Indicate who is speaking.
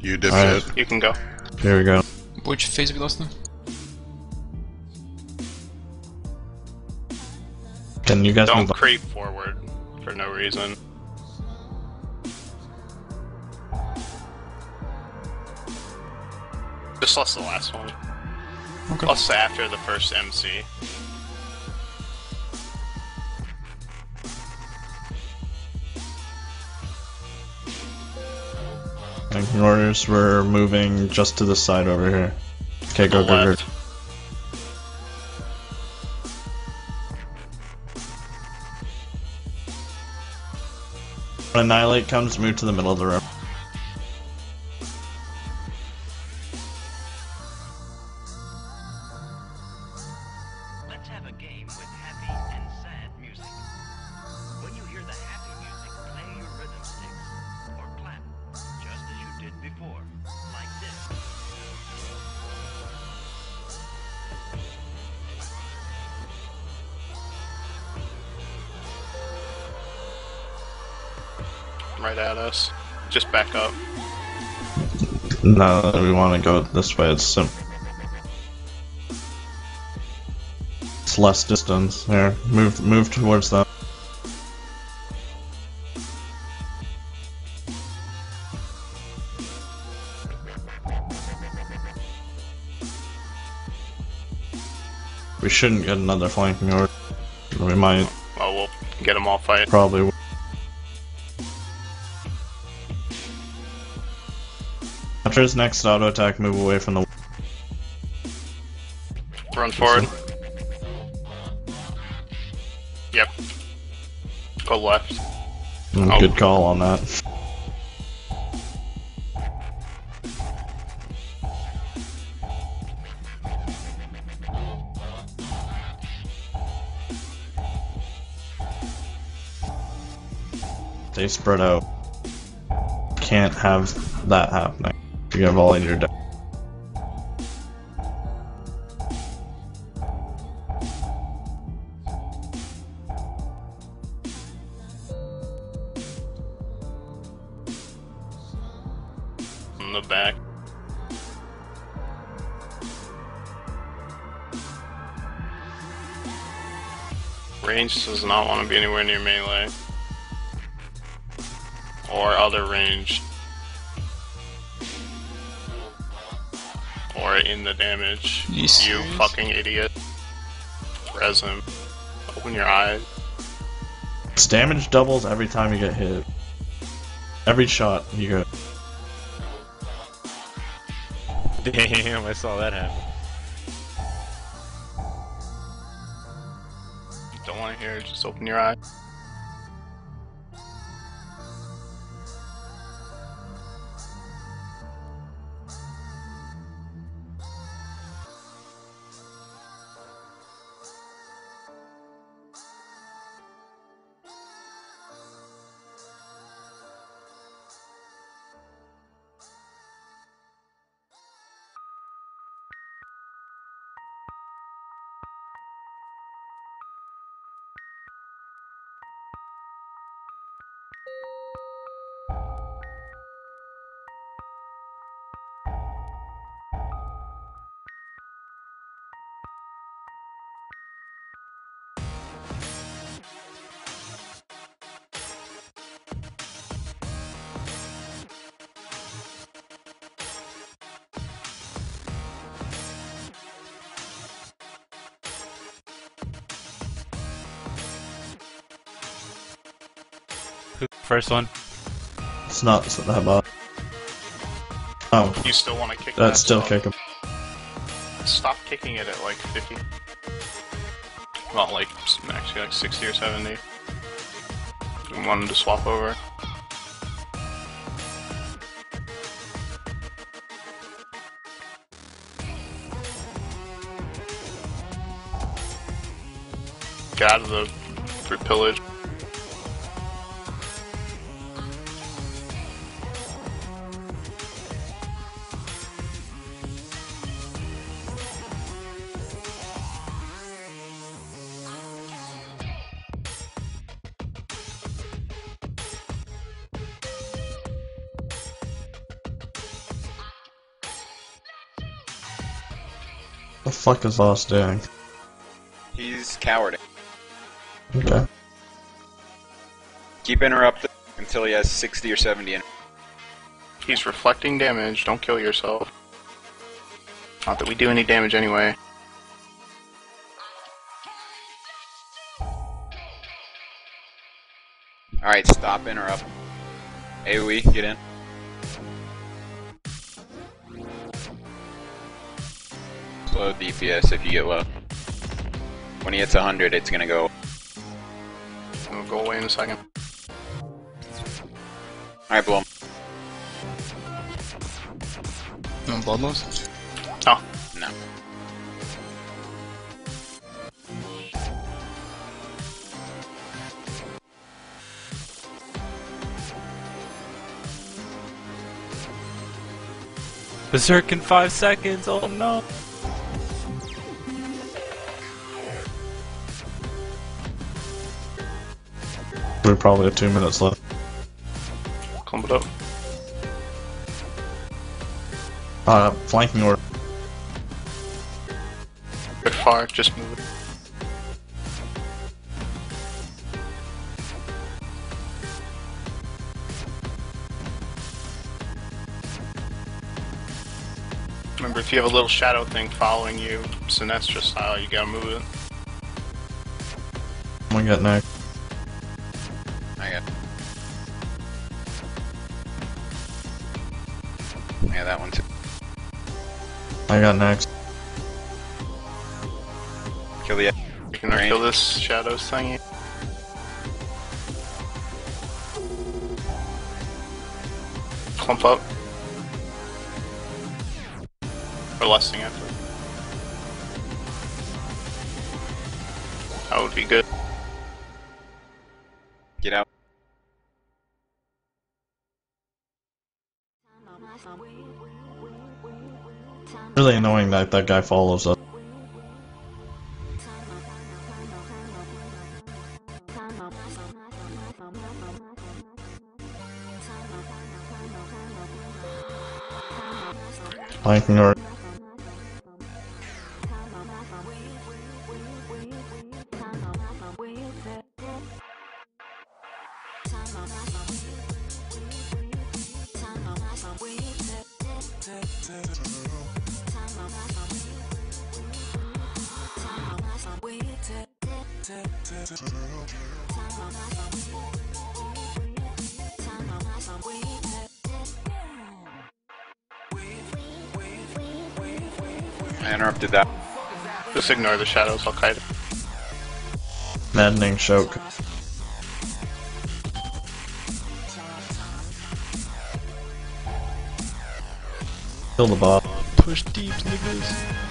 Speaker 1: You did
Speaker 2: Alright.
Speaker 1: it.
Speaker 3: You can go.
Speaker 2: Here we go.
Speaker 4: Which phase we lost now?
Speaker 2: Can you guys
Speaker 3: Don't
Speaker 2: move on?
Speaker 3: creep forward for no reason. Just lost the last one.
Speaker 4: Okay.
Speaker 3: Plus after the first MC.
Speaker 2: Taking orders, we're moving just to the side over here. Okay, go,
Speaker 3: the
Speaker 2: go, go. When Annihilate comes, move to the middle of the room.
Speaker 5: Let's have a game with happy before, like this.
Speaker 3: Right at us. Just back up.
Speaker 2: No, we want to go this way. It's sim- It's less distance. Here, move, move towards them. We shouldn't get another flanking order. We might,
Speaker 3: Well, we'll get them all fight.
Speaker 2: probably. will. After his next auto attack, move away from the.
Speaker 3: Run forward. Yep. Go left.
Speaker 2: Mm,
Speaker 3: Oh.
Speaker 2: Good call on that. They spread out. Can't have that happening. You get volleyed, you're dead.
Speaker 3: In the back. Range does not want to be anywhere near melee. Or other range. Or in the damage.
Speaker 4: You
Speaker 3: You fucking idiot. Res him. Open your eyes.
Speaker 2: Its damage doubles every time you get hit. Every shot you get.
Speaker 6: Damn, I saw that happen.
Speaker 3: Don't want to hear it, just open your eyes.
Speaker 6: First one.
Speaker 2: It's not it's not that bad. Oh,
Speaker 3: You still want to kick
Speaker 2: that's
Speaker 3: that
Speaker 2: still
Speaker 3: stuff.
Speaker 2: kickable.
Speaker 3: Stop kicking it at like 50. Well, like, s- actually like 60 or 70. You want him to swap over. Get out of the for pillage.
Speaker 2: The fuck is boss doing?
Speaker 1: He's cowarding.
Speaker 2: Okay.
Speaker 1: Keep interrupting until he has 60 or 70 in.
Speaker 3: He's reflecting damage. Don't kill yourself. Not that we do any damage anyway.
Speaker 1: Alright, stop interrupt. AoE, get in. Slow DPS if you get low. When he hits 100, it's gonna go.
Speaker 3: It'll go away in a second.
Speaker 1: Alright, blow him.
Speaker 4: No bloodlust?
Speaker 3: Oh,
Speaker 1: No.
Speaker 6: Berserk in five seconds. Oh no.
Speaker 2: We probably have two minutes left.
Speaker 3: it up.
Speaker 2: Uh, flanking order.
Speaker 3: Bit far, just move it. Remember, if you have a little shadow thing following you, Sinestro style, you gotta move it.
Speaker 2: We got next.
Speaker 1: Yeah, that one too.
Speaker 2: I got next.
Speaker 1: Kill the.
Speaker 3: Can
Speaker 1: Range.
Speaker 3: kill this shadows thingy. Clump up. Or less thing after. That would be good.
Speaker 2: Really annoying that that guy follows us. Flanking order.
Speaker 1: I interrupted that.
Speaker 3: Just ignore the shadows, I'll kite it.
Speaker 2: Maddening choke. Kill the boss.
Speaker 6: Push deep, niggas.